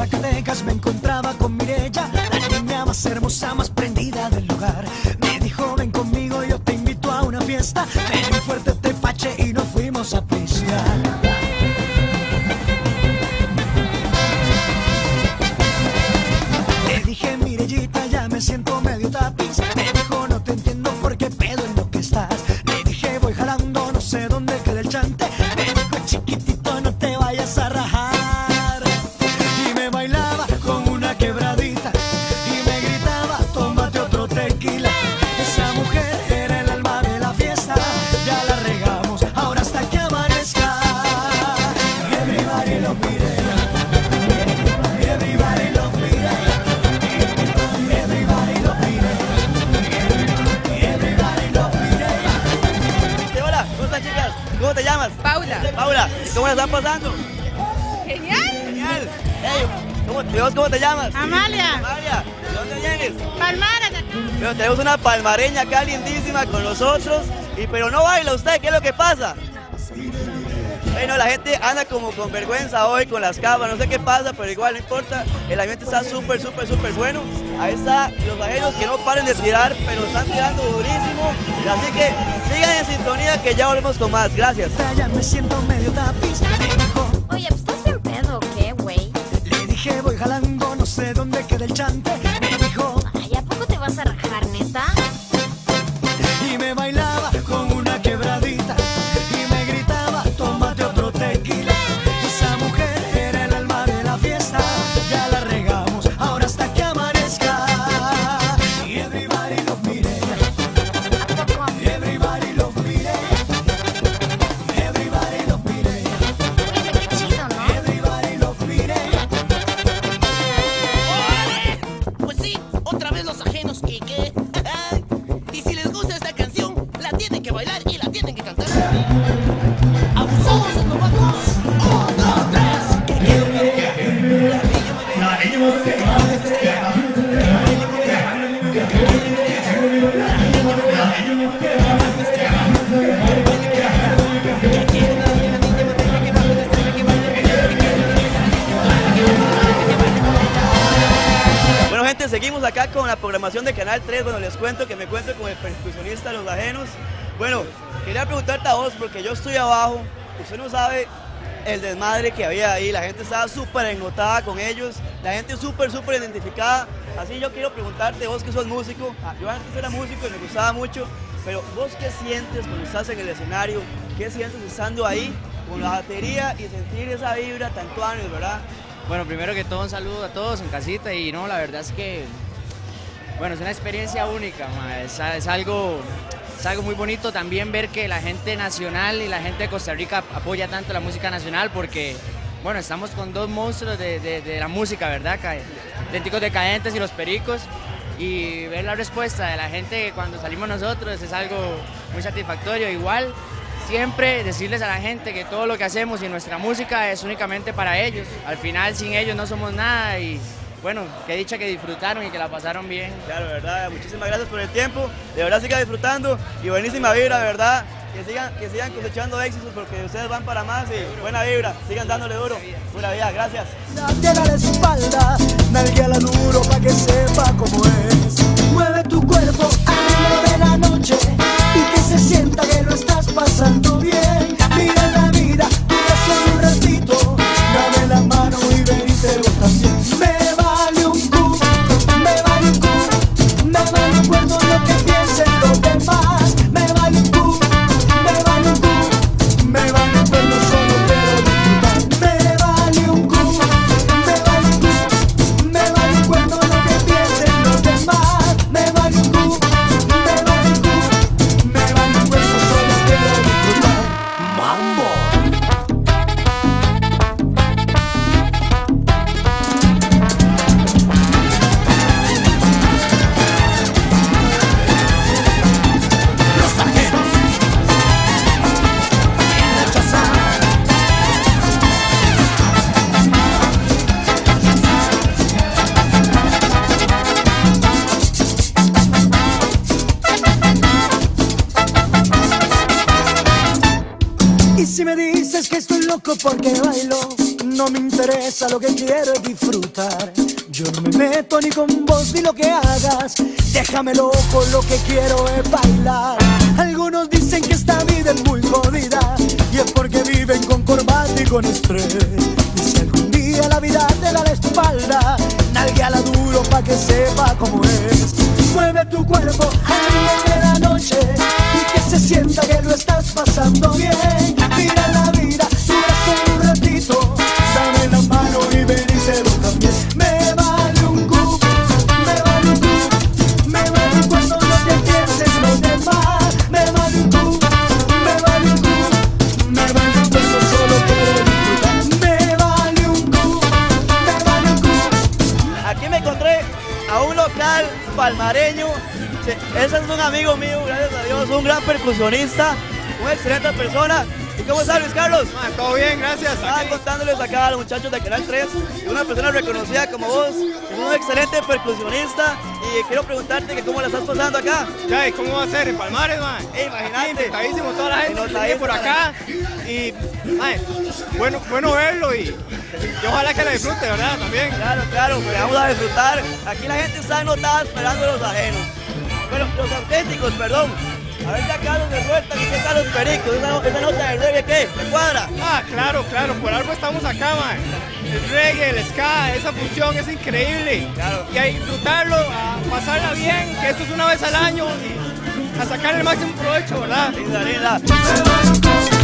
Zacatecas me encontraba con Mirella, la niña más hermosa, más prendida del lugar. Me dijo, ven conmigo, yo te invito a una fiesta. Pedí un fuerte tepache y nos fuimos a pistear. Paula. Paula, ¿y cómo la están pasando? Genial. Genial. Hey, ¿cómo, ¿y vos cómo te llamas? Amalia. Amalia, ¿de dónde vienes? Palmara. Bueno, tenemos una palmareña acá lindísima con nosotros, y pero no baila usted, ¿qué es lo que pasa? Bueno, la gente anda como con vergüenza hoy con las cámaras, no sé qué pasa, pero igual no importa, el ambiente está súper, súper, súper bueno. Ahí está los ajenos que no paren de tirar, pero están tirando durísimo, así que sigan en sintonía que ya volvemos con más, gracias. Ya me siento medio tapiz. Me dijo, Oye, pues estás en pedo, o ¿qué, güey? le dije, voy jalando, no sé dónde queda el chante. Me dijo, Ay, ¿a poco te vas a rajar, acá con la programación de Canal 3, bueno les cuento que me cuento con el percusionista Los Ajenos. Bueno, quería preguntarte a vos, porque yo estoy abajo, usted no sabe el desmadre que había ahí, la gente estaba súper ennotada con ellos, la gente súper, súper identificada, así yo quiero preguntarte, vos que sos músico, ah, yo antes era músico y me gustaba mucho, pero vos qué sientes cuando estás en el escenario, qué sientes estando ahí con la batería y sentir esa vibra tan tuanes, ¿verdad? Bueno, primero que todo un saludo a todos en casita y no, la verdad es que, bueno, es una experiencia única, es, algo, es algo muy bonito también ver que la gente nacional y la gente de Costa Rica apoya tanto la música nacional porque, bueno, estamos con dos monstruos de, de- la música, ¿verdad? Auténticos Decadentes y Los Pericos y ver la respuesta de la gente cuando salimos nosotros es algo muy satisfactorio. Igual, siempre decirles a la gente que todo lo que hacemos y nuestra música es únicamente para ellos. Al final, sin ellos no somos nada y bueno, qué dicha que disfrutaron y que la pasaron bien. Claro, verdad, muchísimas gracias por el tiempo, de verdad sigan disfrutando y buenísima vibra, de verdad, que sigan, que sigan cosechando éxitos porque ustedes van para más y buena vibra, sigan dándole duro, buena vida, gracias. Espalda, duro pa' que sepa cómo es. Porque bailo, No me interesa, lo que quiero es disfrutar. Yo no me meto ni con vos ni lo que hagas. Déjame loco, lo que quiero es bailar. Algunos dicen que esta vida es muy jodida. Y es porque viven con corbata y con estrés. Y si algún día la vida te da la espalda, la duro pa' que sepa cómo es. Mueve tu cuerpo a de la noche y que se sienta que lo estás pasando bien. Un amigo mío, gracias a Dios, un gran percusionista, una excelente persona. ¿Y cómo está Luis Carlos? Ah, todo bien, gracias. Estaba contándoles acá a los muchachos de Canal 3 que una persona reconocida como vos, un excelente percusionista y quiero preguntarte que cómo la estás pasando acá. Ya, ¿y cómo va a ser? ¿En Palmares, man? Ey, imagínate. Aquí, toda la gente que viene por acá. Y, bueno, bueno verlo y, y ojalá que la disfrute, ¿verdad? También. Claro, claro, pues vamos a disfrutar. Aquí la gente está anotada esperando a los ajenos. Bueno, los auténticos, perdón. A ver si acá los me sueltan y qué tal los pericos. Esa, esa nota del reggae, ¿qué? ¿Me cuadra? Ah, claro, claro, por algo estamos acá, man. El reggae, el ska, esa fusión es increíble. Claro. Y a disfrutarlo, a pasarla bien, que esto es una vez al año y a sacar el máximo provecho, ¿verdad? Linda, linda.